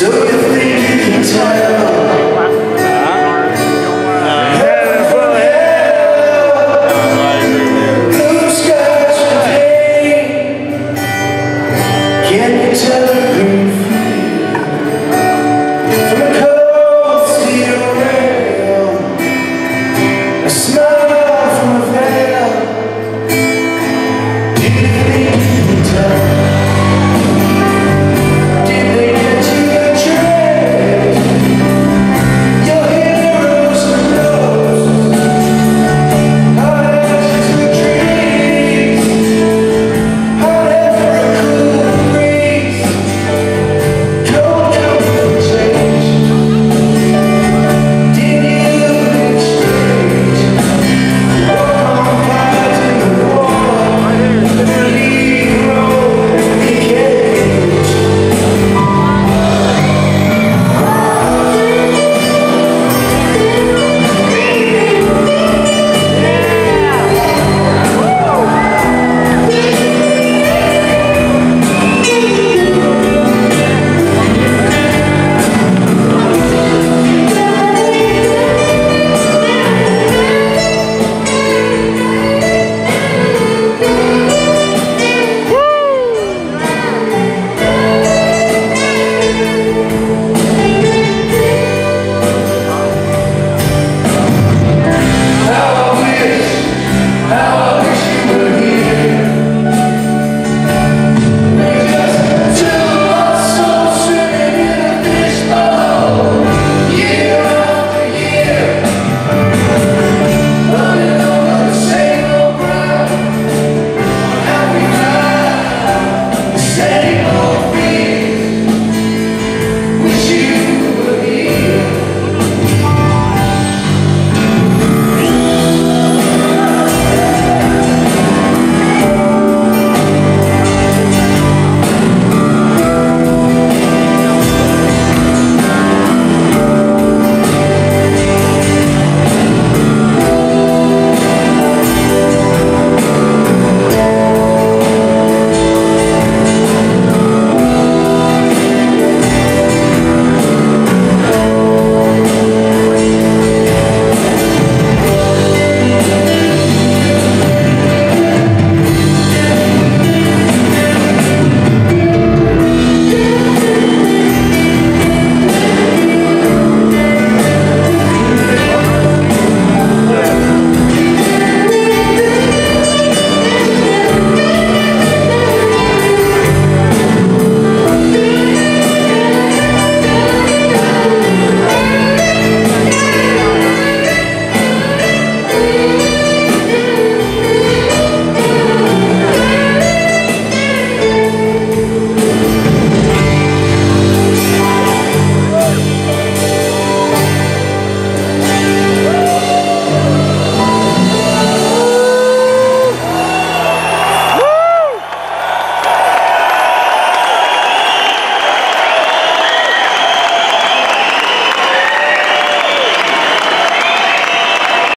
So